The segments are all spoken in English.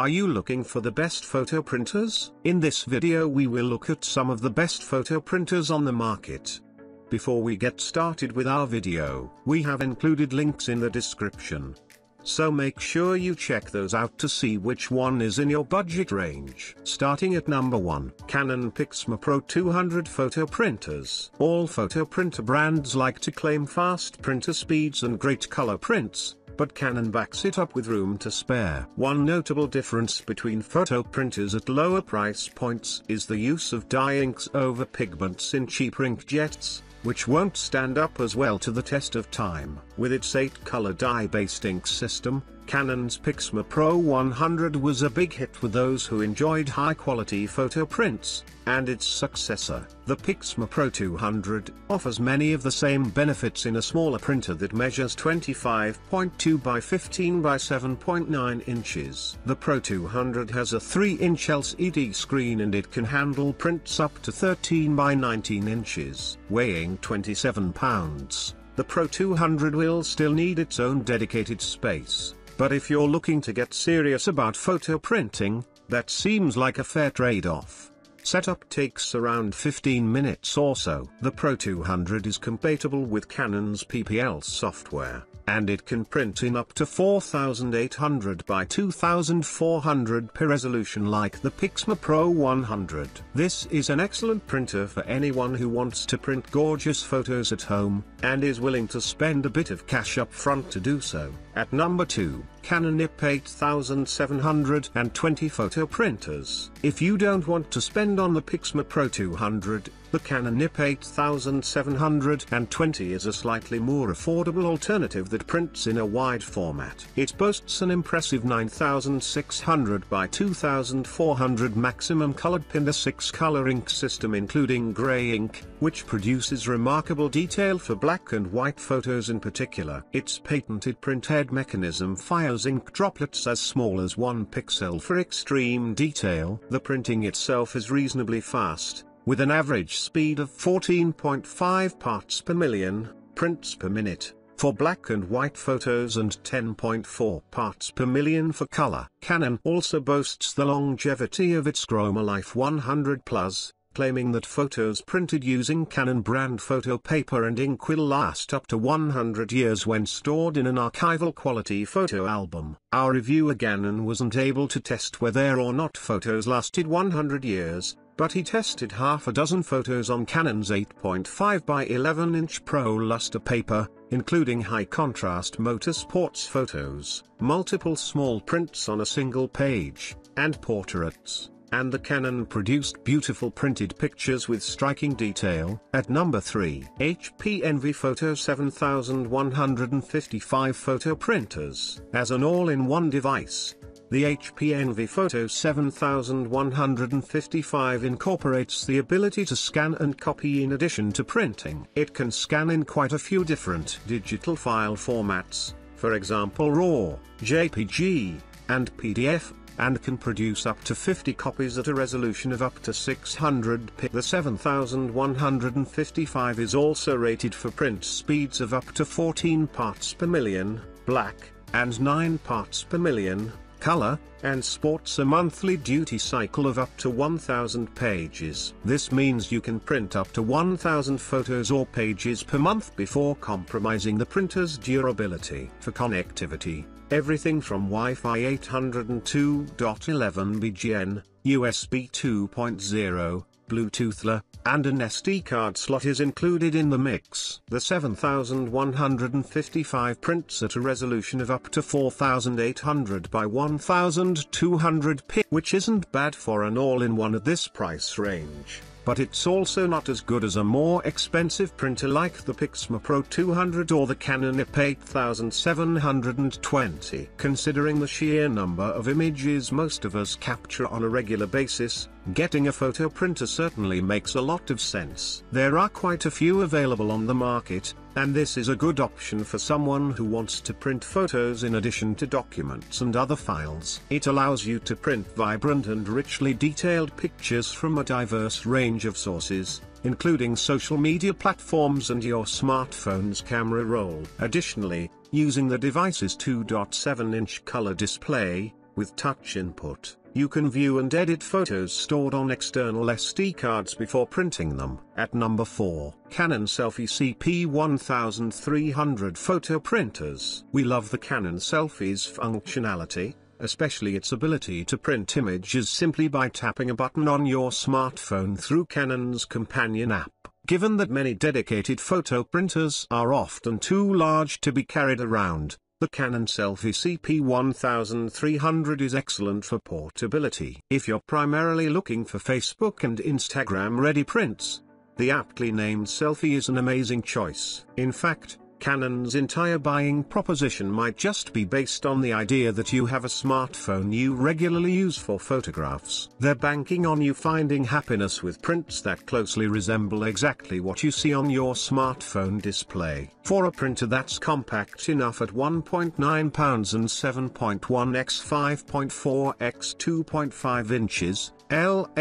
Are you looking for the best photo printers? In this video we will look at some of the best photo printers on the market. Before we get started with our video, we have included links in the description. So make sure you check those out to see which one is in your budget range. Starting at number 1, Canon Pixma Pro 200 Photo Printers. All photo printer brands like to claim fast printer speeds and great color prints, but Canon backs it up with room to spare. One notable difference between photo printers at lower price points is the use of dye inks over pigments in cheaper inkjets, which won't stand up as well to the test of time. With its 8-color dye-based ink system, Canon's Pixma Pro 100 was a big hit with those who enjoyed high-quality photo prints, and its successor, the Pixma Pro 200, offers many of the same benefits in a smaller printer that measures 25.2 by 15 by 7.9 inches. The Pro 200 has a 3-inch LCD screen and it can handle prints up to 13 by 19 inches, weighing 27 pounds. The Pro 200 will still need its own dedicated space. But if you're looking to get serious about photo printing, that seems like a fair trade-off. Setup takes around 15 minutes or so. The Pro 200 is compatible with Canon's PPL software, and it can print in up to 4800 by 2400 per resolution like the Pixma Pro 100. This is an excellent printer for anyone who wants to print gorgeous photos at home, and is willing to spend a bit of cash up front to do so. At number 2, Canon IP 8720 photo printers. If you don't want to spend on the Pixma Pro 200, the Canon NIP 8720 is a slightly more affordable alternative that prints in a wide format. It boasts an impressive 9600 by 2400 maximum colored pin a 6-color ink system including gray ink, which produces remarkable detail for black and white photos in particular. Its patented print head mechanism fires ink droplets as small as 1 pixel for extreme detail. The printing itself is reasonably fast, with an average speed of 14.5 parts per million, prints per minute, for black and white photos and 10.4 parts per million for color. Canon also boasts the longevity of its ChromaLife 100 Plus, claiming that photos printed using Canon brand photo paper and ink will last up to 100 years when stored in an archival quality photo album. Our reviewer Gannon wasn't able to test whether or not photos lasted 100 years, but he tested half a dozen photos on Canon's 8.5 by 11 inch Pro Luster paper, including high contrast motorsports photos, multiple small prints on a single page, and portraits and the Canon produced beautiful printed pictures with striking detail. At number 3, HP Envy Photo 7155 photo printers. As an all-in-one device, the HP Envy Photo 7155 incorporates the ability to scan and copy in addition to printing. It can scan in quite a few different digital file formats, for example RAW, JPG, and PDF, and can produce up to 50 copies at a resolution of up to 600 p. The 7155 is also rated for print speeds of up to 14 parts per million, black, and 9 parts per million, color, and sports a monthly duty cycle of up to 1000 pages. This means you can print up to 1000 photos or pages per month before compromising the printer's durability. For connectivity, everything from Wi-Fi 802.11 BGN, USB 2.0, Bluetooth and an SD card slot is included in the mix. The 7155 prints at a resolution of up to 4800 by 1200 p, which isn't bad for an all-in-one at this price range but it's also not as good as a more expensive printer like the Pixma Pro 200 or the Canon IP 8720. Considering the sheer number of images most of us capture on a regular basis, getting a photo printer certainly makes a lot of sense. There are quite a few available on the market, and this is a good option for someone who wants to print photos in addition to documents and other files. It allows you to print vibrant and richly detailed pictures from a diverse range of sources, including social media platforms and your smartphone's camera roll. Additionally, using the device's 2.7-inch color display, With touch input, you can view and edit photos stored on external SD cards before printing them. At number 4, Canon Selphy CP1300 Photo Printers. We love the Canon Selphy's functionality, especially its ability to print images simply by tapping a button on your smartphone through Canon's companion app. Given that many dedicated photo printers are often too large to be carried around, the Canon Selphy CP1300 is excellent for portability. If you're primarily looking for Facebook and Instagram ready prints, the aptly named Selphy is an amazing choice. In fact, Canon's entire buying proposition might just be based on the idea that you have a smartphone you regularly use for photographs. They're banking on you finding happiness with prints that closely resemble exactly what you see on your smartphone display. For a printer that's compact enough at 1.9 pounds and 7.1 x 5.4 x 2.5 inches, LXWXH,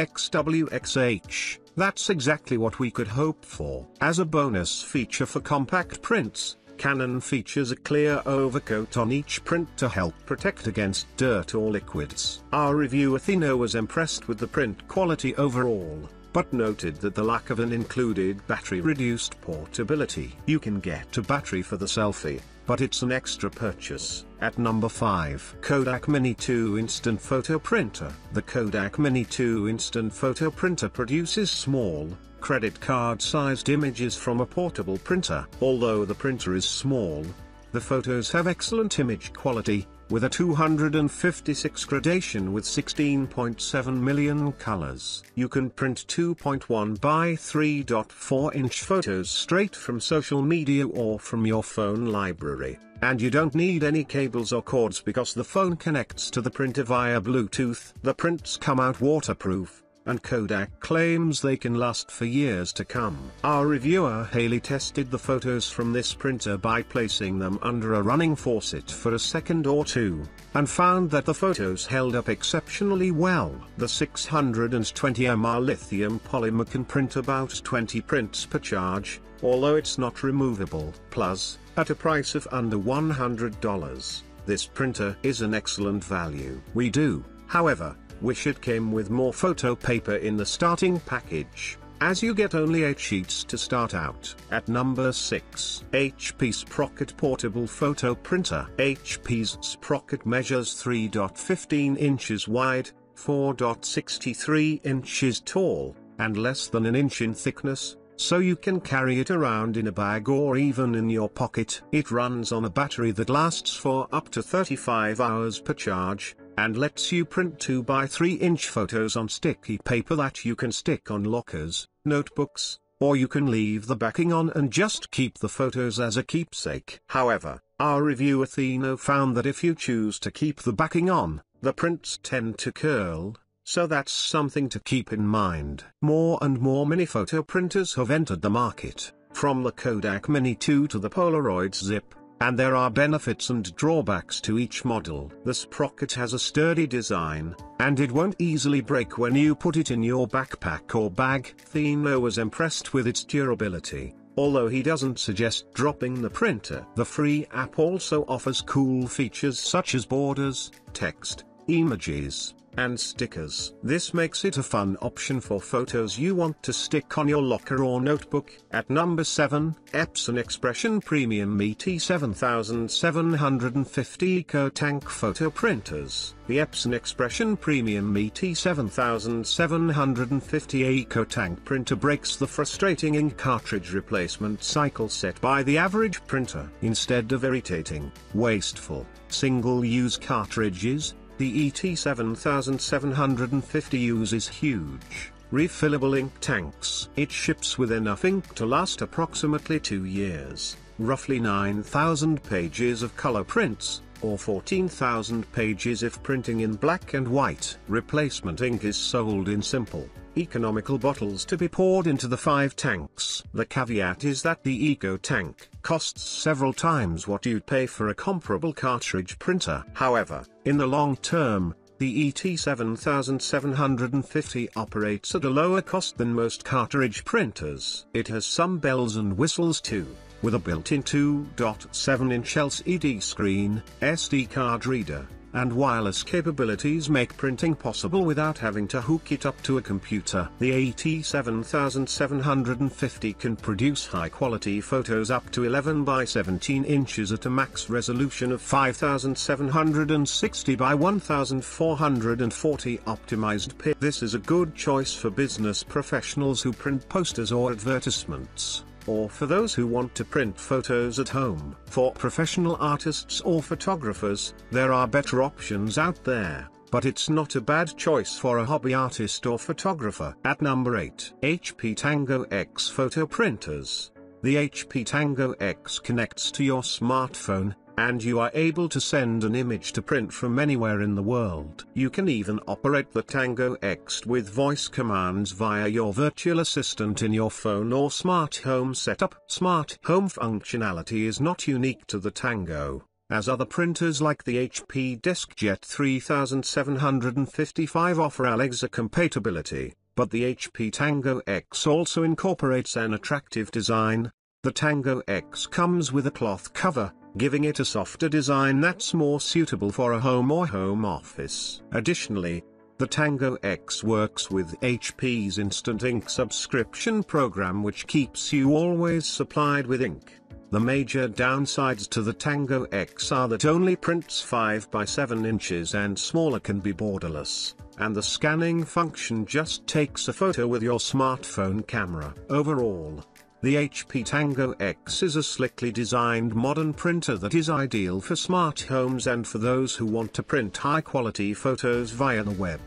that's exactly what we could hope for. As a bonus feature for compact prints, Canon features a clear overcoat on each print to help protect against dirt or liquids. Our reviewer Thino was impressed with the print quality overall, but noted that the lack of an included battery-reduced portability. You can get a battery for the Selphy, but it's an extra purchase. At number 5, Kodak Mini 2 Instant Photo Printer. The Kodak Mini 2 Instant Photo Printer produces small, credit card-sized images from a portable printer. Although the printer is small, the photos have excellent image quality, with a 256 gradation with 16.7 million colors. You can print 2.1 by 3.4 inch photos straight from social media or from your phone library. And you don't need any cables or cords because the phone connects to the printer via Bluetooth. The prints come out waterproof, and Kodak claims they can last for years to come. Our reviewer Haley tested the photos from this printer by placing them under a running faucet for a second or two, and found that the photos held up exceptionally well. The 620 mAh lithium polymer can print about 20 prints per charge, although it's not removable. Plus, at a price of under $100, this printer is an excellent value. We do, however, wish it came with more photo paper in the starting package, as you get only 8 sheets to start out. At number 6, HP Sprocket Portable Photo Printer. HP's Sprocket measures 3.15 inches wide, 4.63 inches tall, and less than an inch in thickness, so you can carry it around in a bag or even in your pocket. It runs on a battery that lasts for up to 35 hours per charge, and lets you print 2 by 3 inch photos on sticky paper that you can stick on lockers, notebooks, or you can leave the backing on and just keep the photos as a keepsake. However, our reviewer Thino found that if you choose to keep the backing on, the prints tend to curl, so that's something to keep in mind. More and more mini photo printers have entered the market, from the Kodak Mini 2 to the Polaroid Zip, and there are benefits and drawbacks to each model. The sprocket has a sturdy design, and it won't easily break when you put it in your backpack or bag. Thino was impressed with its durability, although he doesn't suggest dropping the printer. The free app also offers cool features such as borders, text, emojis, and stickers. This makes it a fun option for photos you want to stick on your locker or notebook. At number 7, Epson Expression Premium ET7750 EcoTank Photo Printers. The Epson Expression Premium ET7750 EcoTank printer breaks the frustrating ink cartridge replacement cycle set by the average printer. Instead of irritating, wasteful, single-use cartridges, the ET7750 uses huge, refillable ink tanks. It ships with enough ink to last approximately two years, roughly 9,000 pages of color prints, or 14,000 pages if printing in black and white. Replacement ink is sold in simple, economical bottles to be poured into the five tanks. The caveat is that the Eco tank costs several times what you'd pay for a comparable cartridge printer. However, in the long term, the ET7750 operates at a lower cost than most cartridge printers. It has some bells and whistles too, with a built-in 2.7-inch LCD screen, SD card reader, and wireless capabilities make printing possible without having to hook it up to a computer. The ET7750 can produce high-quality photos up to 11 by 17 inches at a max resolution of 5760 by 1440 optimized pixels. This is a good choice for business professionals who print posters or advertisements or for those who want to print photos at home. For professional artists or photographers, there are better options out there, but it's not a bad choice for a hobby artist or photographer. At number 8, HP Tango X Photo Printers. The HP Tango X connects to your smartphone, and you are able to send an image to print from anywhere in the world. You can even operate the Tango X with voice commands via your virtual assistant in your phone or smart home setup. Smart home functionality is not unique to the Tango, as other printers like the HP DeskJet 3755 offer Alexa compatibility, but the HP Tango X also incorporates an attractive design. The Tango X comes with a cloth cover, giving it a softer design that's more suitable for a home or home office. Additionally, the Tango X works with HP's Instant Ink subscription program which keeps you always supplied with ink. The major downsides to the Tango X are that only prints 5 by 7 inches and smaller can be borderless, and the scanning function just takes a photo with your smartphone camera. Overall, the HP Tango X is a slickly designed modern printer that is ideal for smart homes and for those who want to print high quality photos via the web.